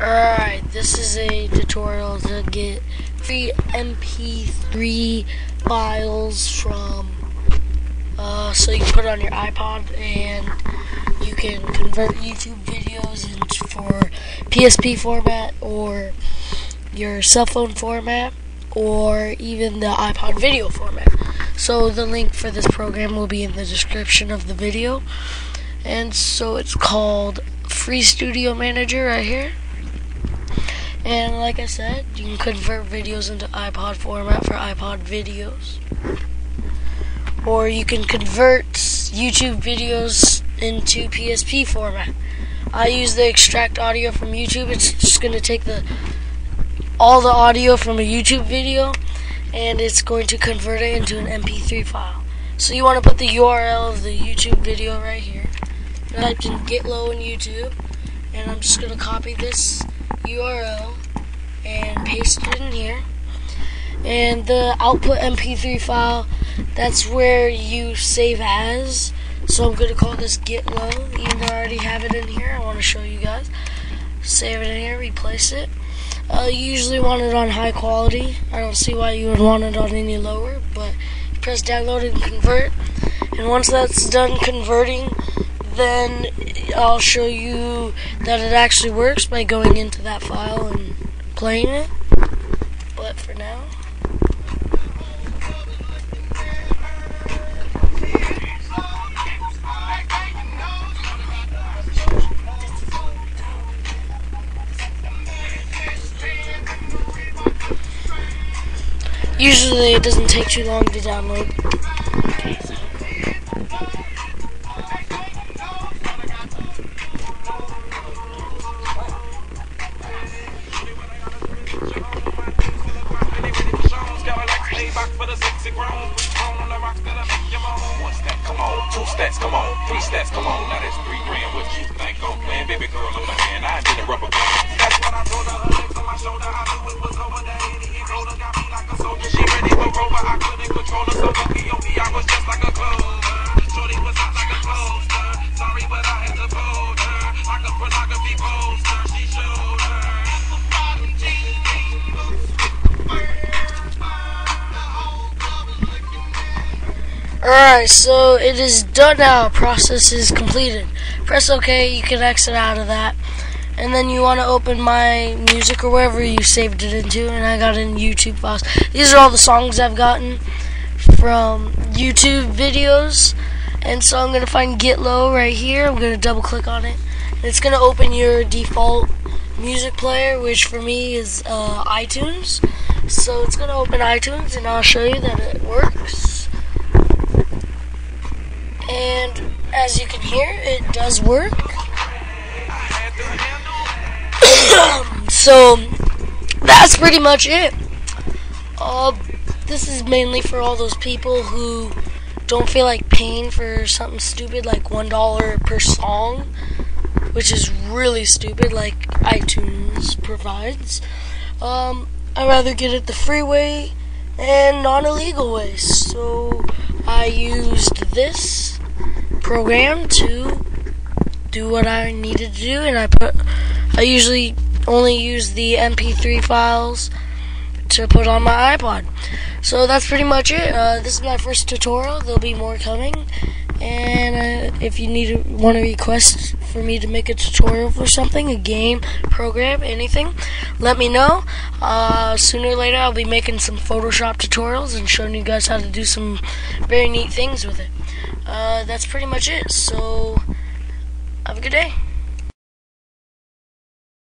Alright, this is a tutorial to get free MP3 files from, uh, so you can put it on your iPod and you can convert YouTube videos into for PSP format or your cell phone format or even the iPod video format. So the link for this program will be in the description of the video. And so it's called Free Studio Manager right here. And like I said, you can convert videos into iPod format for iPod videos. Or you can convert YouTube videos into PSP format. I use the extract audio from YouTube. It's just going to take the all the audio from a YouTube video and it's going to convert it into an MP3 file. So you want to put the URL of the YouTube video right here. I can get low in YouTube and I'm just going to copy this URL and paste it in here. And the output MP3 file, that's where you save as. So I'm going to call this get low, even though I already have it in here. I want to show you guys. Save it in here, replace it. Uh, you usually want it on high quality. I don't see why you would want it on any lower, but press download and convert. And once that's done converting, then I'll show you that it actually works by going into that file and playing it. But for now, Usually it doesn't take too long to download. Come come on, three stats, come on. Now that's three grand. What you think I'm playing? Baby girl, I'm a man. I did a rubber band. Alright, so it is done now. Process is completed. Press OK, you can exit out of that. And then you want to open my music or wherever you saved it into, and I got in YouTube files. These are all the songs I've gotten from YouTube videos. And so I'm going to find Get Low right here. I'm going to double click on it. And it's going to open your default music player, which for me is uh, iTunes. So it's going to open iTunes, and I'll show you that it works. And as you can hear, it does work. so that's pretty much it. Uh, this is mainly for all those people who don't feel like paying for something stupid like one dollar per song, which is really stupid, like iTunes provides. Um, I'd rather get it the free way and non illegal way. So I used this program to do what I needed to do, and I put. I usually only use the MP3 files to put on my iPod. So that's pretty much it. Uh, this is my first tutorial. There'll be more coming. And uh, if you need want a request for me to make a tutorial for something, a game, program, anything, let me know. Uh, sooner or later, I'll be making some Photoshop tutorials and showing you guys how to do some very neat things with it. Uh, that's pretty much it. So, have a good day.